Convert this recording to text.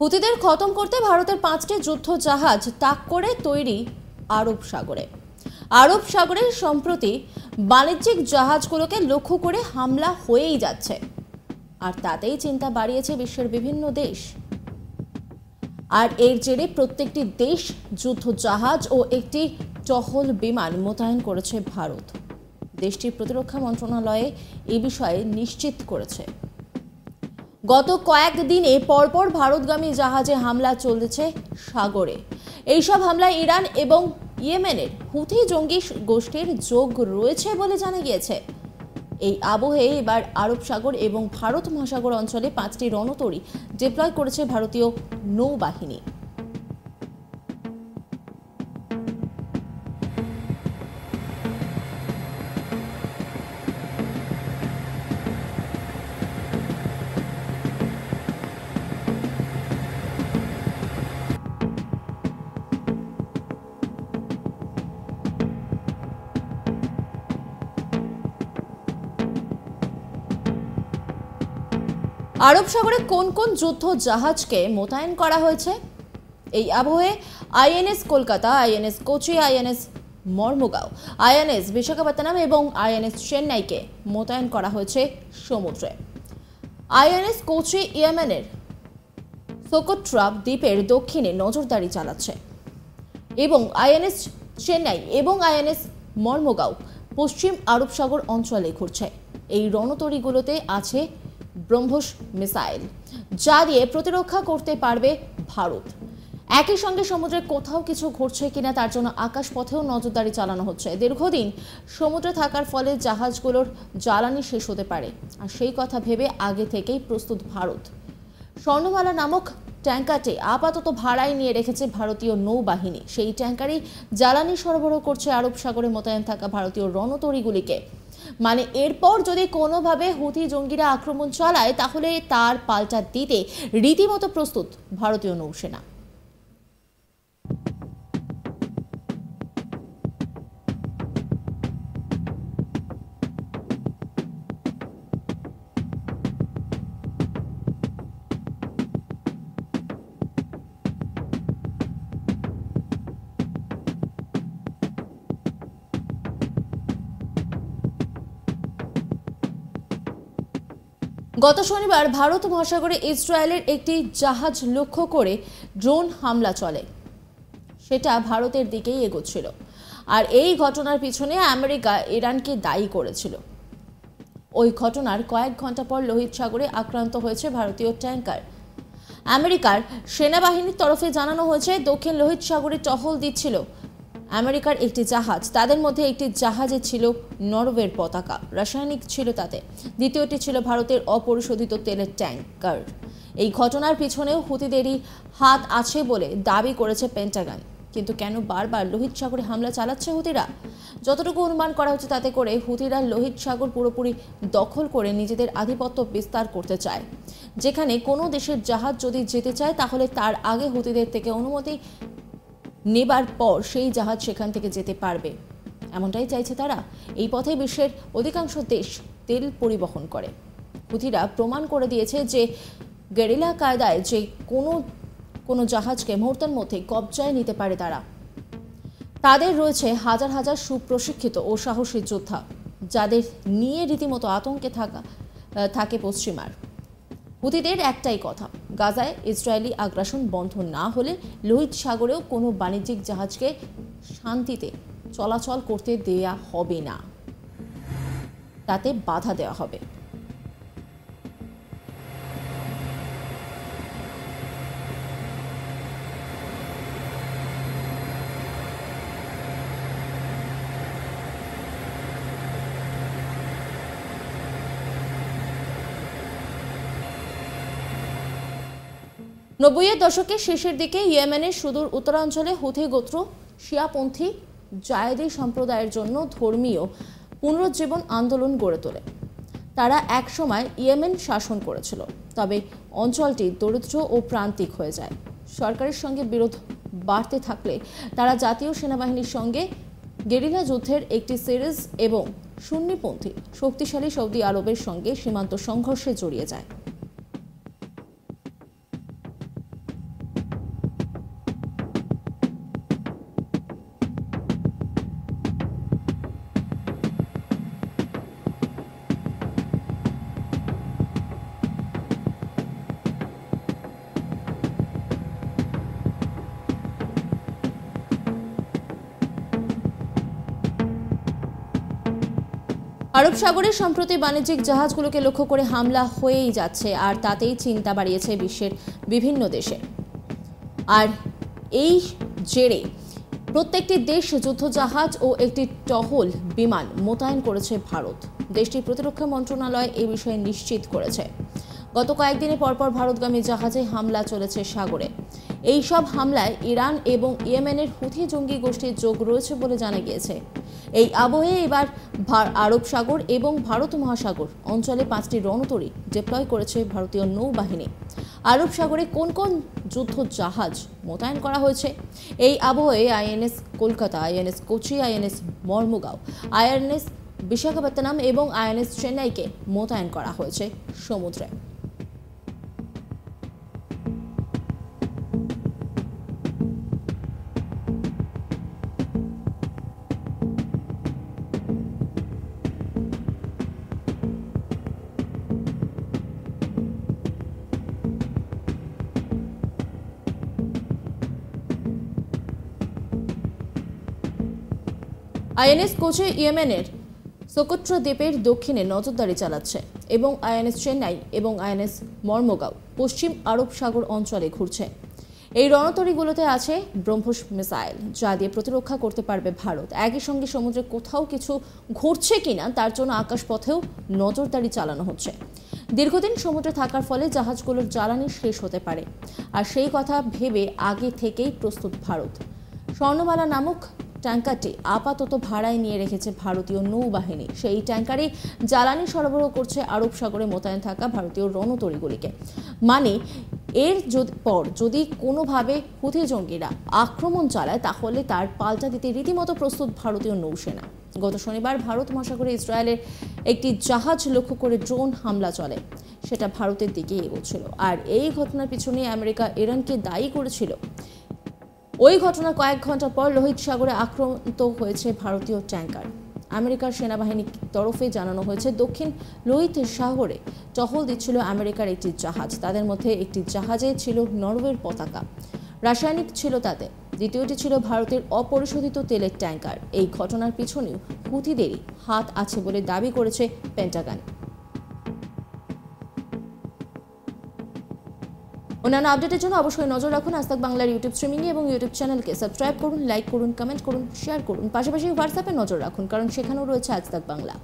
হুতিদের খতম করতে ভারতের পাঁচটি যুদ্ধ জাহাজ তাক করে তৈরি আরব সাগরে। আরব সাগরে সম্প্রতি বাণিজ্যিক জাহাজগুলোকে লক্ষ্য করে হামলা হয়েই যাচ্ছে। আর তাতেই চিন্তা বাড়িয়েছে বিশ্বের বিভিন্ন দেশ। আর এর জেরে প্রত্যেকটি দেশ যুদ্ধ জাহাজ ও একটি টহল বিমান মোতায়েন করেছে ভারত। দেশটির প্রতিরক্ষা মন্ত্রণালয়ে এ বিষয়ে নিশ্চিত করেছে। গত কয়েকদিনে পরপর ভারতগামী জাহাজে হামলা চলেছে সাগরে। এইসব হামলায় ইরান এবং ইয়েমেনের হুথি জঙ্গি গোষ্ঠীর যোগ রয়েছে বলে জানা গিয়েছে। এই আবহে এবার আরব সাগর এবং ভারত মহাসাগর অঞ্চলে পাঁচটি রণতরী ডিপ্লয় করেছে ভারতীয় নৌবাহিনী। আরব সাগরে কোন কোন যুদ্ধ জাহাজকে মোতায়েন করা হয়েছে? এই আবহে INS Kolkata, INS Kochi, INS Mormugao, INS Visakhapatnam এবং আইএনএস চেন্নাইকে মোতায়েন করা হয়েছে সমুদ্রে। আইএনএস কোচি ইয়েমেনের সোকোট্রাপ দ্বীপের দক্ষিণে নজরদারি চালাচ্ছে এবং আইএনএস চেন্নাই এবং আইএনএস মর্মগাঁও পশ্চিম আরব সাগর অঞ্চলে ঘুরছে। এই রণতরীগুলোতে আছে ব্রহ্মস মিসাইল, যা দিয়ে প্রতিরক্ষা করতে পারবে ভারত। একই সঙ্গে সমুদ্রে কোথাও কিছু ঘটছে কিনা তার জন্য আকাশপথেও নজরদারি চালানো হচ্ছে। দীর্ঘদিন সমুদ্রে থাকার ফলে জাহাজগুলোর জ্বালানি শেষ হতে পারে। আর সেই কথা ভেবে আগে থেকেই প্রস্তুত ভারত। স্বর্ণমালা নামক ট্যাঙ্কারটি আপাতত ভাড়ায় নিয়ে রেখেছে ভারতীয় নৌবাহিনী। সেই ট্যাঙ্কারই জ্বালানি সরবরাহ করছে আরব সাগরে মোতায়েন থাকা ভারতীয় রণতরীগুলিকে। মানে এরপর যদি কোনোভাবে হুথি জঙ্গিরা আক্রমণ চালায়, তাহলে তার পাল্টা দিতে রীতিমতো প্রস্তুত ভারতীয় নৌসেনা। গত শনিবার ভারত মহাসাগরে ইসরায়েলের একটি জাহাজ লক্ষ্য করে ড্রোন হামলা চলে। সেটা ভারতের দিকেই এগোচ্ছিল। আর এই ঘটনার পিছনে আমেরিকা ইরানকে দায়ী করেছিল। ওই ঘটনার কয়েক ঘণ্টা পর লোহিত সাগরে আক্রান্ত হয়েছে ভারতীয় ট্যাঙ্কার আমেরিকার সেনাবাহিনীর তরফে জানানো হয়েছে, দক্ষিণ লোহিত সাগরে টহল দিচ্ছিল আমেরিকার একটি জাহাজ, তাদের মধ্যে একটি জাহাজে ছিল নরওয়ের পতাকা, রাসায়নিক ছিল তাতে। দ্বিতীয়টি ছিল ভারতের অপরিশোধিত তেলের ট্যাঙ্কার। এই ঘটনার পিছনেও হুতিদেরই হাত আছে বলে দাবি করেছে পেন্টাগান। কিন্তু কেন বারবার লোহিত সাগরে হামলা চালাচ্ছে হুতিরা? যতটুকু অনুমান করা হচ্ছে তাতে করে হুতিরা লোহিত সাগর পুরোপুরি দখল করে নিজেদের আধিপত্য বিস্তার করতে চায়। যেখানে কোনো দেশের জাহাজ যদি যেতে চায়, তাহলে তার আগে হুতিদের থেকে অনুমতি নেবার পর সেই জাহাজ সেখান থেকে যেতে পারবে। এমনটাই চাইছে তারা। এই পথে বিশ্বের অধিকাংশ দেশ তেল পরিবহন করে। হুথিরা প্রমাণ করে দিয়েছে যে গেরিলা কায়দায় যে কোনো কোনো জাহাজকে মুহূর্তের মধ্যে কবজায় নিতে পারে তারা। তাদের রয়েছে হাজার হাজার সুপ্রশিক্ষিত ও সাহসী যোদ্ধা, যাদের নিয়ে রীতিমতো আতঙ্কে থাকা, থাকে পশ্চিমার। হুতিদের একটাই কথা গাজায় ইসরায়েলি আগ্রাসন বন্ধ না হলে লোহিত সাগরেও কোনো বাণিজ্যিক জাহাজকে শান্তিতে চলাচল করতে দেয়া হবে না। তাতে বাধা দেওয়া হবে। নব্বইয়ের দশকের শেষের দিকে ইয়েমেনের সুদূর উত্তরাঞ্চলে হুথি গোত্র শিয়াপন্থী জায়েদি সম্প্রদায়ের জন্য ধর্মীয় পুনরুজ্জীবন আন্দোলন গড়ে তোলে। তারা একসময় ইয়েমেন শাসন করেছিল, তবে অঞ্চলটি দরিদ্র ও প্রান্তিক হয়ে যায়। সরকারের সঙ্গে বিরোধ বাড়তে থাকলে তারা জাতীয় সেনাবাহিনীর সঙ্গে গেরিলা যুদ্ধের একটি সিরিজ এবং সুন্নিপন্থী শক্তিশালী সৌদি আরবের সঙ্গে সীমান্ত সংঘর্ষে জড়িয়ে যায়। আরব সাগরে সম্প্রতি বাণিজ্যিক জাহাজগুলোকে লক্ষ্য করে হামলা হয়েই যাচ্ছে, আর তাতেই চিন্তা বাড়িয়েছে বিশ্বের বিভিন্ন দেশে। আর এই জেরে প্রত্যেকটি দেশ যুদ্ধজাহাজ ও একটি টহল বিমান মোতায়েন করেছে ভারত। দেশটির প্রতিরক্ষা মন্ত্রণালয় এই বিষয়ে নিশ্চিত করেছে। গত কয়েকদিনে পরপর ভারতগামী জাহাজে হামলা চলেছে সাগরে। এই সব হামলায় ইরান এবং ইয়েমেনের হুথি জঙ্গি গোষ্ঠীর যোগ রয়েছে বলে জানা গিয়েছে। এই আবহে এবার আরব সাগর এবং ভারত মহাসাগর অঞ্চলে পাঁচটি রণতরী ডিপ্লয় করেছে ভারতীয় নৌবাহিনী। আরব সাগরে কোন কোন যুদ্ধ জাহাজ মোতায়েন করা হয়েছে? এই আবহে INS Kolkata, INS Kochi, INS Mormugao, INS Visakhapatnam এবং আইএনএস চেন্নাইকে মোতায়েন করা হয়েছে সমুদ্রে। আইএনএস কোচে ইয়েমেনের সোকোট্র দ্বীপের দক্ষিণে নজরদারি চালাচ্ছে এবং আইএনএস চেন্নাই এবং আইএনএস মর্মগাঁও পশ্চিম আরব সাগর অঞ্চলে ঘুরছে। এই রণতরীগুলোতে আছে ব্রহ্মস মিসাইল, যা দিয়ে প্রতিরক্ষা করতে পারবে ভারত। একই সঙ্গে সমুদ্রে কোথাও কিছু ঘুরছে কিনা তার জন্য আকাশপথেও নজরদারি চালানো হচ্ছে। দীর্ঘদিন সমুদ্রে থাকার ফলে জাহাজগুলোর জ্বালানি শেষ হতে পারে। আর সেই কথা ভেবে আগে থেকেই প্রস্তুত ভারত। স্বর্ণমালা নামক ট্যাঙ্কারটি আপাতত ভাড়ায় নিয়ে রেখেছে ভারতীয় নৌবাহিনী। সেই ট্যাঙ্কারে জ্বালানি সরবরাহ করছে আরব সাগরে মোতায়েন থাকা ভারতীয় রণতরীগুলিকে। মানে এর পর যদি কোনোভাবে হুথি জঙ্গিরা আক্রমণ চালায়, তাহলে তার পাল্টা দিতে রীতিমতো প্রস্তুত ভারতীয় নৌসেনা। গত শনিবার ভারত মহাসাগরে ইসরায়েলের একটি জাহাজ লক্ষ্য করে ড্রোন হামলা চলে। সেটা ভারতের দিকে এগোচ্ছিল। আর এই ঘটনার পিছনে আমেরিকা ইরানকে দায়ী করেছিল। ওই ঘটনা কয়েক ঘণ্টা পর লোহিত সাগরে আক্রান্ত হয়েছে ভারতীয় ট্যাঙ্কার। আমেরিকার সেনাবাহিনীর তরফে জানানো হয়েছে, দক্ষিণ লোহিত সাগরে টহল দিচ্ছিল আমেরিকার একটি জাহাজ। তাদের মধ্যে একটি জাহাজে ছিল নরওয়ের পতাকা। রাসায়নিক ছিল তাতে। দ্বিতীয়টি ছিল ভারতের অপরিশোধিত তেলের ট্যাঙ্কার। এই ঘটনার পিছনেও হুতিদেরই হাত আছে বলে দাবি করেছে পেন্টাগান। অন্যান্য আপডেটের জন্য অবশ্যই নজর রাখুন আস্তাক বাংলার ইউটিউব স্ট্রিমিং এবং ইউটিউব চ্যানেলকে সাবস্ক্রাইব করুন লাইক করুন কমেন্ট করুন শেয়ার করুন। পাশাপাশি হোয়াটসঅ্যাপে নজর রাখুন, কারণ সেখানেও রয়েছে আজ তাক বাংলা।